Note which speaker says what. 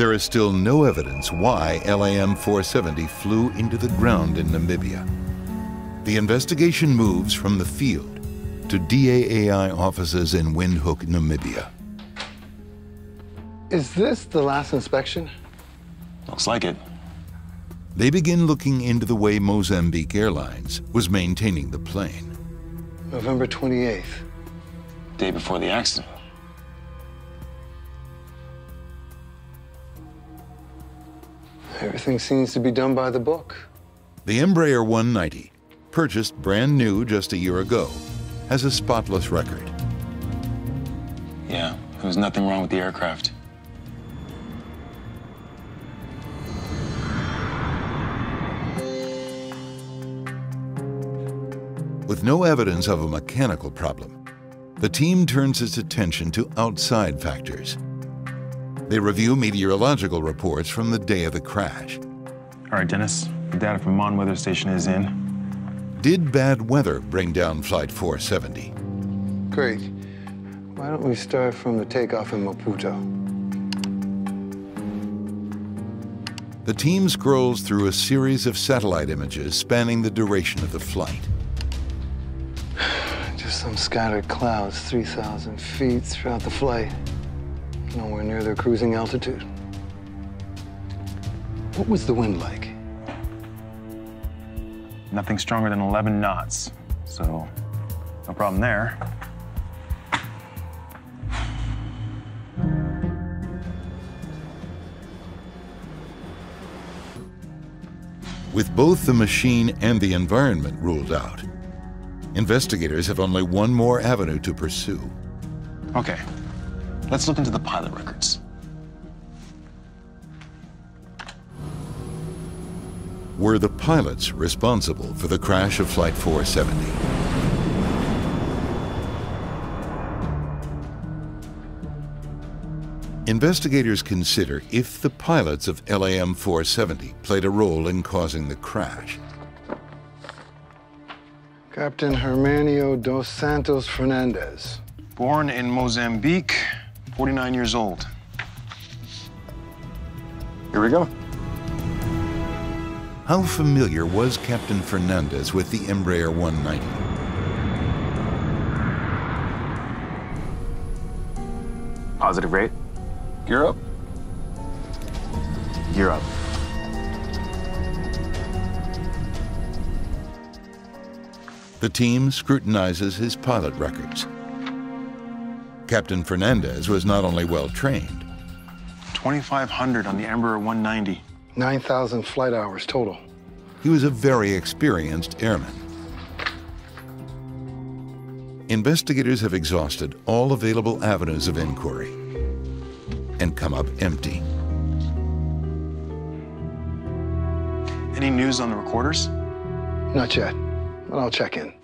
Speaker 1: There is still no evidence why LAM 470 flew into the ground in Namibia. The investigation moves from the field to DAAI offices in Windhoek, Namibia.
Speaker 2: Is this the last inspection?
Speaker 3: Looks like it.
Speaker 1: They begin looking into the way Mozambique Airlines was maintaining the plane.
Speaker 2: November 28th.
Speaker 3: Day before the accident.
Speaker 2: Everything seems to be done by the book.
Speaker 1: The Embraer 190, purchased brand new just a year ago, has a spotless record.
Speaker 3: Yeah, there was nothing wrong with the aircraft.
Speaker 1: With no evidence of a mechanical problem, the team turns its attention to outside factors. They review meteorological reports from the day of the crash.
Speaker 3: All right, Dennis, the data from Mon Weather Station is in.
Speaker 1: Did bad weather bring down Flight 470?
Speaker 2: Great. Why don't we start from the takeoff in Maputo?
Speaker 1: The team scrolls through a series of satellite images spanning the duration of the flight.
Speaker 2: Just some scattered clouds, 3,000 feet throughout the flight. Nowhere near their cruising altitude. What was the wind like?
Speaker 3: Nothing stronger than 11 knots, so no problem there.
Speaker 1: With both the machine and the environment ruled out, investigators have only one more avenue to pursue.
Speaker 3: Okay, let's look into the pilot records.
Speaker 1: Were the pilots responsible for the crash of Flight 470? Investigators consider if the pilots of LAM 470 played a role in causing the crash.
Speaker 2: Captain Hermanio dos Santos Fernandez.
Speaker 3: Born in Mozambique, 49 years old. Here we go.
Speaker 1: How familiar was Captain Fernandez with the Embraer 190?
Speaker 3: Positive rate. Gear up. Gear up.
Speaker 1: The team scrutinizes his pilot records. Captain Fernandez was not only well trained,
Speaker 3: 2,500 on the Embraer 190.
Speaker 2: 9,000 flight hours total.
Speaker 1: he was a very experienced airman. Investigators have exhausted all available avenues of inquiry and come up empty.
Speaker 3: Any news on the recorders?
Speaker 2: Not yet, but I'll check in.